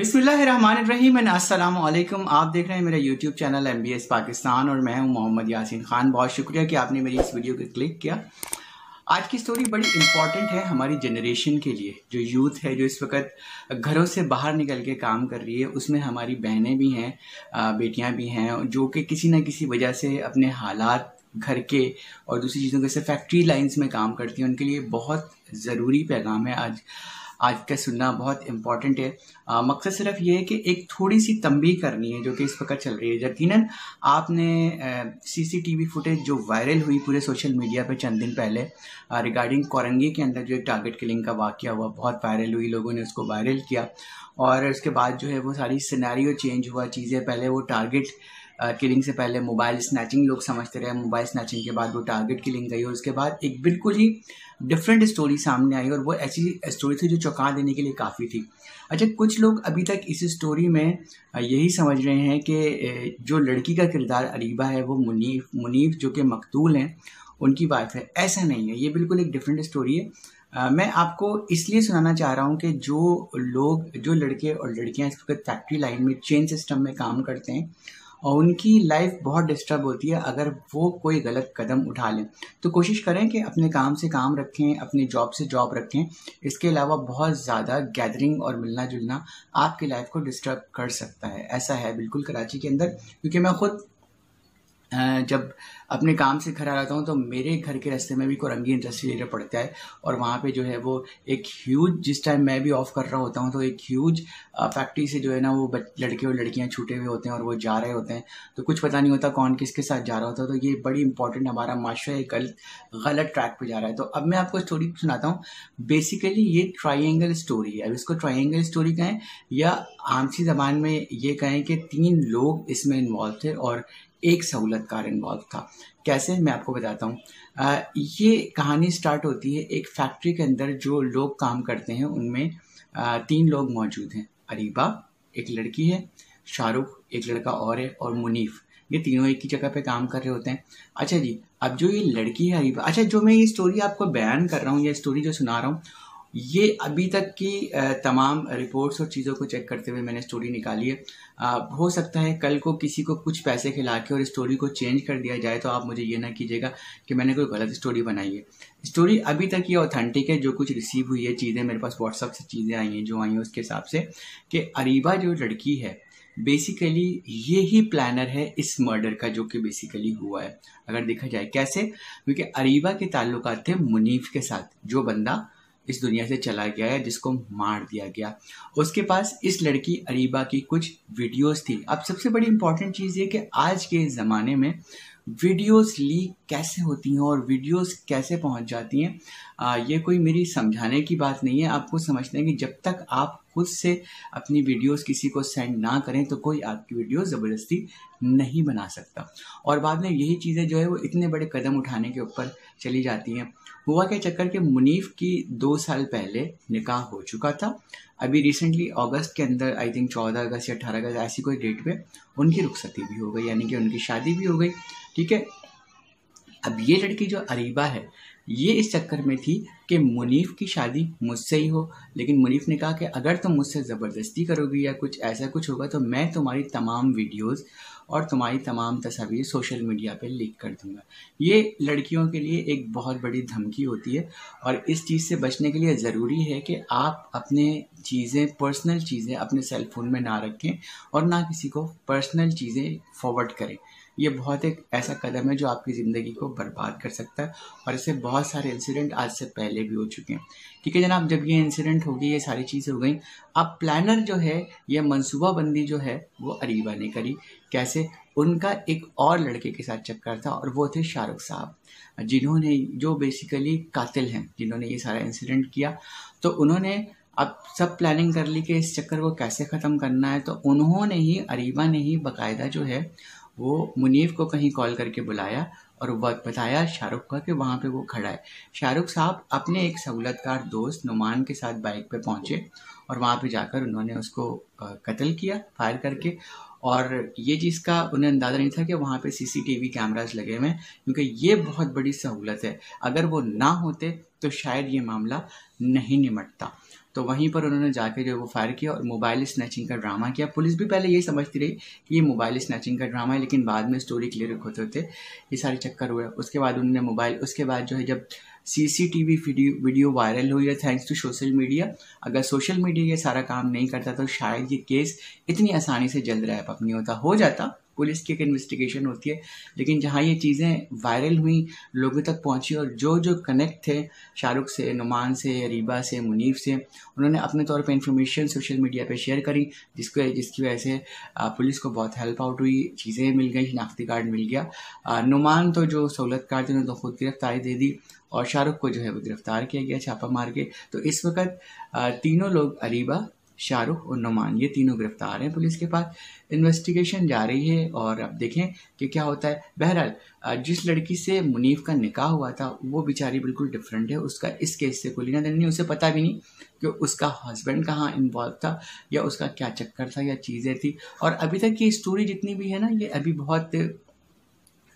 बिस्मिल्लाहिर्रहमानिर्रहीम अस्सलाम वालेकुम आप देख रहे हैं मेरा YouTube channel M B S Pakistan और मैं हूँ मोहम्मद यासीन खान। बहुत शुक्रिया कि आपने मेरी इस वीडियो को क्लिक किया। आज की स्टोरी बड़ी इंपॉर्टेंट है हमारी जनरेशन के लिए। जो यूथ है, जो इस वक्त घरों से बाहर निकल के काम कर रही है, उसमें हमारी बहनें भी हैं बेटियाँ भी हैं, जो कि किसी न किसी वजह से अपने हालात घर के और दूसरी चीज़ों के फैक्ट्री लाइन्स में काम करती हैं, उनके लिए बहुत ज़रूरी पैगाम है। आज आज का सुनना बहुत इंपॉर्टेंट है। मकसद सिर्फ़ ये है कि एक थोड़ी सी तंबी करनी है, जो कि इस वक्त चल रही है। यकीनन, आपने सीसीटीवी फुटेज जो वायरल हुई पूरे सोशल मीडिया पे चंद दिन पहले रिगार्डिंग कोरंगी के अंदर जो एक टारगेट किलिंग का वाक्य हुआ, बहुत वायरल हुई, लोगों ने उसको वायरल किया। और उसके बाद जो है वो सारी सिनेरियो चेंज हुआ, चीज़ें पहले वो टारगेट किलिंग से पहले मोबाइल स्नैचिंग लोग समझते रहे, मोबाइल स्नैचिंग के बाद वो टारगेट किलिंग गई और उसके बाद एक बिल्कुल ही डिफरेंट स्टोरी सामने आई और वो ऐसी स्टोरी थी जो चौंका देने के लिए काफ़ी थी। अच्छा कुछ लोग अभी तक इस स्टोरी में यही समझ रहे हैं कि जो लड़की का किरदार अरीबा है, वो मुनीफ मुनीफ जो कि मकतूल हैं, उनकी बात है। ऐसा नहीं है, ये बिल्कुल एक डिफरेंट स्टोरी है। मैं आपको इसलिए सुनाना चाह रहा हूँ कि जो लोग, जो लड़के और लड़कियाँ इस वक्त फैक्ट्री लाइन में चेन सिस्टम में काम करते हैं और उनकी लाइफ बहुत डिस्टर्ब होती है अगर वो कोई गलत कदम उठा लें। तो कोशिश करें कि अपने काम से काम रखें, अपने जॉब से जॉब रखें। इसके अलावा बहुत ज़्यादा गैदरिंग और मिलना जुलना आपकी लाइफ को डिस्टर्ब कर सकता है। ऐसा है बिल्कुल कराची के अंदर, क्योंकि मैं खुद जब अपने काम से घर आ रहा हूँ तो मेरे घर के रास्ते में भी कोरंगी इंडस्ट्री एरिया पड़ता है और वहाँ पे जो है वो एक ह्यूज जिस टाइम मैं भी ऑफ़ कर रहा होता हूँ तो एक ह्यूज फैक्ट्री से जो है ना वो लड़के और लड़कियाँ छूटे हुए होते हैं और वो जा रहे होते हैं। तो कुछ पता नहीं होता कौन किसके साथ जा रहा होता तो ये बड़ी इंपॉर्टेंट हमारा माशरा एक गलत गलत ट्रैक पर जा रहा है। तो अब मैं आपको स्टोरी सुनाता हूँ। बेसिकली ये ट्राइंगल स्टोरी है। अब इसको ट्राइंगल स्टोरी कहें या आमसी जबान में ये कहें कि तीन लोग इसमें इन्वॉल्व थे और एक सहूलत सहूलतकार इन्वॉल्व था। कैसे? मैं आपको बताता हूँ। ये कहानी स्टार्ट होती है एक फैक्ट्री के अंदर जो लोग काम करते हैं, उनमें तीन लोग मौजूद हैं। अरीबा, एक लड़की है, शाहरुख, एक लड़का और है, और मुनीफ। ये तीनों एक ही जगह पे काम कर रहे होते हैं। अच्छा जी, अब जो ये लड़की है अरीबा अच्छा जो मैं ये स्टोरी आपको बयान कर रहा हूँ, या स्टोरी जो सुना रहा हूँ ये अभी तक की तमाम रिपोर्ट्स और चीज़ों को चेक करते हुए मैंने स्टोरी निकाली है। हो सकता है कल को किसी को कुछ पैसे खिला के और स्टोरी को चेंज कर दिया जाए तो आप मुझे ये ना कीजिएगा कि मैंने कोई गलत स्टोरी बनाई है। स्टोरी अभी तक ये ऑथेंटिक है, जो कुछ रिसीव हुई है, चीज़ें मेरे पास व्हाट्सअप से चीज़ें आई हैं, जो आई हैं उसके हिसाब से कि अरीबा जो लड़की है बेसिकली ये ही प्लानर है इस मर्डर का, जो कि बेसिकली हुआ है। अगर देखा जाए कैसे? क्योंकि अरीबा के ताल्लुकात थे मुनीफ के साथ, जो बंदा इस दुनिया से चला गया है, जिसको मार दिया गया। उसके पास इस लड़की अरीबा की कुछ वीडियोस थी। अब सबसे बड़ी इंपॉर्टेंट चीज़ ये कि आज के ज़माने में वीडियोस लीक कैसे होती हैं और वीडियोस कैसे पहुँच जाती हैं ये कोई मेरी समझाने की बात नहीं है। आपको समझना है कि जब तक आप खुद से अपनी वीडियोस किसी को सेंड ना करें तो कोई आपकी वीडियो ज़बरदस्ती नहीं बना सकता। और बाद में यही चीज़ें जो है वो इतने बड़े कदम उठाने के ऊपर चली जाती हैं। हुआ के चक्कर के मुनीफ की दो साल पहले निकाह हो चुका था। अभी रिसेंटली अगस्त के अंदर आई थिंक चौदह अगस्त या अठारह अगस्त, ऐसी कोई डेट पे उनकी रुखसती भी हो गई, यानी कि उनकी शादी भी हो गई। ठीक है? अब ये लड़की जो अरीबा है ये इस चक्कर में थी कि मुनीफ की शादी मुझसे ही हो। लेकिन मुनीफ ने कहा कि अगर तुम मुझसे ज़बरदस्ती करोगी या कुछ ऐसा कुछ होगा तो मैं तुम्हारी तमाम वीडियोस और तुम्हारी तमाम तस्वीर सोशल मीडिया पे लीक कर दूँगा। ये लड़कियों के लिए एक बहुत बड़ी धमकी होती है और इस चीज़ से बचने के लिए ज़रूरी है कि आप अपने चीज़ें, पर्सनल चीज़ें अपने सेल फ़ोन में ना रखें और ना किसी को पर्सनल चीज़ें फॉरवर्ड करें। ये बहुत एक ऐसा कदम है जो आपकी ज़िंदगी को बर्बाद कर सकता है और इससे बहुत सारे इंसिडेंट आज से पहले भी हो चुके हैं। ठीक है जनाब, जब ये इंसिडेंट हो गई, ये सारी चीज़ें हो गई, अब प्लानर जो है, ये मनसूबाबंदी जो है, वो अरीबा ने करी। कैसे? उनका एक और लड़के के साथ चक्कर था और वो थे शाहरुख साहब, जिन्होंने, जो बेसिकली कातिल हैं, जिन्होंने ये सारा इंसिडेंट किया। तो उन्होंने अब सब प्लानिंग कर ली कि इस चक्कर को कैसे ख़त्म करना है तो उन्होंने ही, अरीबा ने ही बाकायदा जो है वो मुनीफ को कहीं कॉल करके बुलाया और बताया शाहरुख का कि वहाँ पे वो खड़ा है। शाहरुख साहब अपने एक सहूलतकार दोस्त नुमान के साथ बाइक पे पहुँचे और वहाँ पे जाकर उन्होंने उसको कत्ल किया, फायर करके। और ये चीज़ का उन्हें अंदाज़ा नहीं था कि वहाँ पे सीसीटीवी कैमराज लगे हुए हैं, क्योंकि ये बहुत बड़ी सहूलत है। अगर वो ना होते तो शायद ये मामला नहीं निमटता। तो वहीं पर उन्होंने जाके जो वो फायर किया और मोबाइल स्नैचिंग का ड्रामा किया। पुलिस भी पहले यही समझती रही कि ये मोबाइल स्नैचिंग का ड्रामा है, लेकिन बाद में स्टोरी क्लियर होते होते ये सारे चक्कर हुए। उसके बाद उन्होंने मोबाइल उसके बाद जो है जब सीसीटीवी वीडियो वीडियो वायरल हुई है थैंक्स टू सोशल मीडिया अगर सोशल मीडिया ये सारा काम नहीं करता तो शायद ये केस इतनी आसानी से जल्द रैप अप नहीं होता। हो जाता पुलिस की एक इन्वेस्टिगेशन होती है। लेकिन जहाँ ये चीज़ें वायरल हुई, लोगों तक पहुँची और जो जो कनेक्ट थे, शाहरुख से, नुमान से रीबा से, मुनीफ से, उन्होंने अपने तौर पे इन्फॉर्मेशन सोशल मीडिया पे शेयर करी, जिसको, जिसकी वजह से पुलिस को बहुत हेल्प आउट हुई, चीज़ें मिल गई, शिनाख्ती कार्ड मिल गया। नुमान तो जो सहूलत कार्ड थे उन्होंने तो खुद गिरफ्तारी दे दी और शाहरुख को जो है वो गिरफ़्तार किया गया, छापा मार के। तो इस वक्त तीनों लोग अरीबा शाहरुख और नुमान, ये तीनों गिरफ़्तार हैं पुलिस के पास। इन्वेस्टिगेशन जा रही है और अब देखें कि क्या होता है। बहरहाल जिस लड़की से मुनीफ का निकाह हुआ था, वो बेचारी बिल्कुल डिफरेंट है। उसका इस केस से कोई लेना देना नहीं, उसे पता भी नहीं कि उसका हस्बैंड कहाँ इन्वॉल्व था या उसका क्या चक्कर था या चीज़ें थी। और अभी तक ये स्टोरी जितनी भी है ना, ये अभी बहुत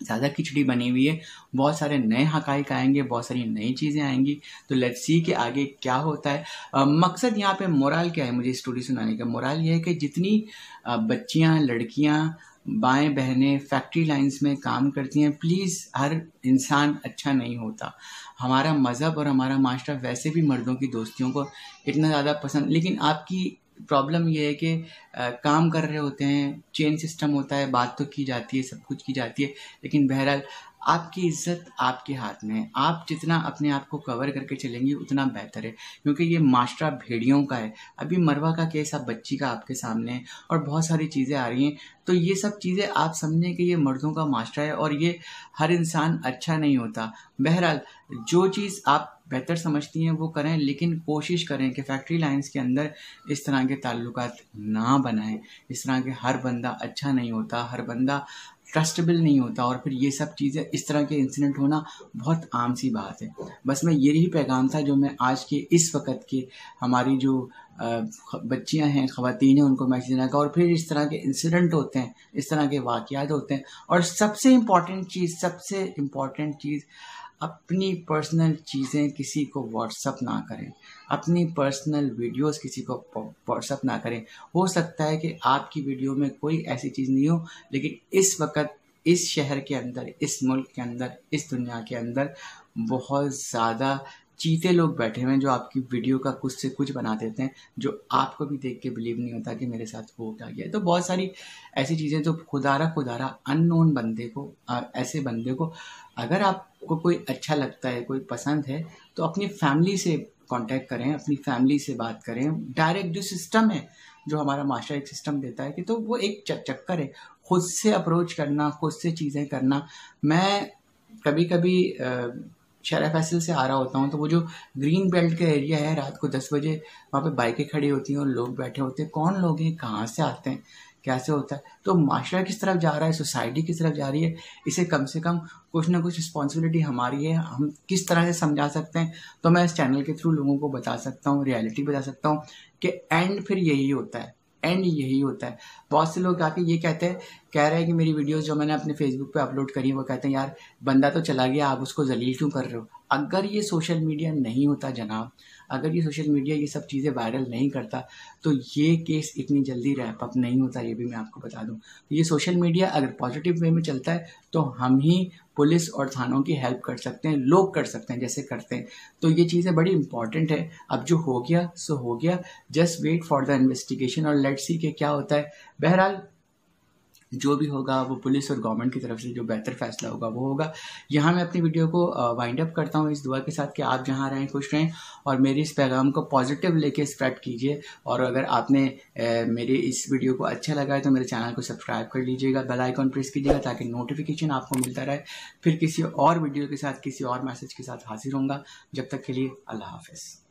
ज़्यादा खिचड़ी बनी हुई है बहुत सारे नए हकाइक आएँगे बहुत सारी नई चीज़ें आएँगी। तो लेट्स सी के आगे क्या होता है। आ, मकसद यहाँ पे मोरल क्या है मुझे स्टोरी सुनाने का। मोरल ये है कि जितनी बच्चियाँ लड़कियाँ बाएँ बहनें फैक्ट्री लाइंस में काम करती हैं प्लीज़ हर इंसान अच्छा नहीं होता। हमारा मज़हब और हमारा मास्टर वैसे भी मर्दों की दोस्तियों को इतना ज़्यादा पसंद लेकिन आपकी प्रॉब्लम ये है कि काम कर रहे होते हैं चेन सिस्टम होता है, बात तो की जाती है, सब कुछ की जाती है, लेकिन बहरहाल आपकी इज़्ज़त आपके हाथ में है। आप जितना अपने आप को कवर करके चलेंगे, उतना बेहतर है, क्योंकि ये मास्टरा भेड़ियों का है। अभी मरवा का केस आप बच्ची का आपके सामने है, और बहुत सारी चीज़ें आ रही हैं। तो ये सब चीज़ें आप समझें कि ये मर्दों का मास्टर है, और ये हर इंसान अच्छा नहीं होता। बहरहाल, जो चीज़ आप बेहतर समझती हैं, वो करें, लेकिन कोशिश करें कि फैक्ट्री लाइंस के अंदर इस तरह के ताल्लुक ना बनाएँ। इस तरह के हर बंदा अच्छा नहीं होता, हर बंदा ट्रस्टेबल नहीं होता और फिर ये सब चीज़ें इस तरह के इंसिडेंट होना बहुत आम सी बात है। बस मैं यही पैगाम था जो मैं आज के इस वक्त के हमारी जो बच्चियाँ हैं, ख़वातीन हैं, उनको मैसेज देना का और फिर इस तरह के इंसिडेंट होते हैं, इस तरह के वाक़ात होते हैं और सबसे इंपॉर्टेंट चीज़, सबसे इंपॉर्टेंट चीज़ अपनी पर्सनल चीज़ें किसी को व्हाट्सअप ना करें। अपनी पर्सनल वीडियोस किसी को व्हाट्सअप ना करें। हो सकता है कि आपकी वीडियो में कोई ऐसी चीज़ नहीं हो, लेकिन इस वक्त, इस शहर के अंदर, इस मुल्क के अंदर, इस दुनिया के अंदर बहुत ज़्यादा चीते लोग बैठे हुए हैं जो आपकी वीडियो का कुछ से कुछ बना देते हैं, जो आपको भी देख के बिलीव नहीं होता कि मेरे साथ हो क्या गया। तो बहुत सारी ऐसी चीज़ें जो खुदारा खुदारा अननोन बंदे को ऐसे बंदे को अगर आपको कोई अच्छा लगता है, कोई पसंद है तो अपनी फैमिली से कांटेक्ट करें, अपनी फैमिली से बात करें। डायरेक्ट जो सिस्टम है, जो हमारा मास्टर एक सिस्टम देता है कि तो वो एक चक्कर है। खुद से अप्रोच करना, खुद से चीज़ें करना। मैं कभी कभी शहर फैसल से आ रहा होता हूँ। तो वो जो ग्रीन बेल्ट का एरिया है, रात को दस बजे वहाँ पे बाइकें खड़ी होती हैं और लोग बैठे होते हैं। कौन लोग हैं? कहाँ से आते हैं? कैसे होता है? तो माशरा किस तरफ़ जा रहा है? सोसाइटी किस तरफ़ जा रही है? इसे कम से कम कुछ ना कुछ रिस्पॉन्सिबिलिटी हमारी है। हम किस तरह से समझा सकते हैं? तो मैं इस चैनल के थ्रू लोगों को बता सकता हूँ रियलिटी बता सकता हूँ कि एंड फिर यही होता है। एंड यही होता है। बहुत से लोग आके ये कहते हैं, कह रहे हैं कि मेरी वीडियोस जो मैंने अपने फेसबुक पे अपलोड करी वो कहते हैं, यार, बंदा तो चला गया, आप उसको जलील क्यों कर रहे हो? अगर ये सोशल मीडिया नहीं होता जनाब, अगर ये सोशल मीडिया ये सब चीज़ें वायरल नहीं करता तो ये केस इतनी जल्दी रैप अप नहीं होता, ये भी मैं आपको बता दूँ। ये सोशल मीडिया अगर पॉजिटिव वे में चलता है तो हम ही पुलिस और थानों की हेल्प कर सकते हैं, लोग कर सकते हैं, जैसे करते हैं। तो ये चीज़ें बड़ी इंपॉर्टेंट है। अब जो हो गया, सो हो गया। Just wait for the investigation और लेट्स सी के क्या होता है। बहरहाल जो भी होगा, वो पुलिस और गवर्नमेंट की तरफ़ से जो बेहतर फैसला होगा, वो होगा। यहाँ मैं अपनी वीडियो को वाइंड अप करता हूँ इस दुआ के साथ कि आप जहाँ रहें, खुश रहें और मेरे इस पैगाम को पॉजिटिव लेके स्प्रेड कीजिए और अगर आपने मेरे इस वीडियो को अच्छा लगा है तो मेरे चैनल को सब्सक्राइब कर लीजिएगा बेल आइकॉन प्रेस कीजिएगा ताकि नोटिफिकेशन आपको मिलता रहे। फिर किसी और वीडियो के साथ, किसी और मैसेज के साथ हाजिर होंगे जब तक के लिए अल्लाह हाफिज़।